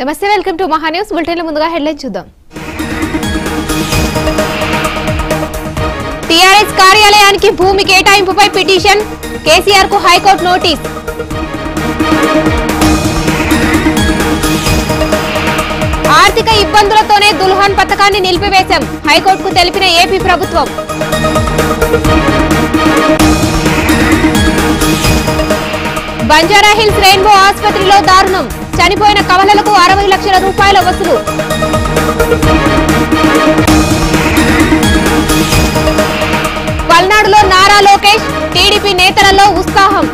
నమస్తే welcome to Maha news. బులెటిన్ల ముందుగా హెడ్లైన్ చూద్దాం. టీఆర్ఎస్ కార్యాలయానికి భూమి కేటాయింపుపై పిటిషన్. కేసీఆర్కు హైకోర్టు నోటీస్. ఆర్థిక ఇబ్బందులతోనే దుల్హన్ పథకాన్ని నిలిపివేశాం. హైకోర్టుకు తెలిపిన ఏపీ ప్రభుత్వం. బంజారా హిల్స్ రెయిన్బో ఆసుపత్రిలో దారుణం. చనిపోయిన కవలలకు అరవై లక్షల రూపాయల వసూలు. పల్నాడులో నారా లోకేష్ టీడీపీ నేతలలో ఉత్సాహం.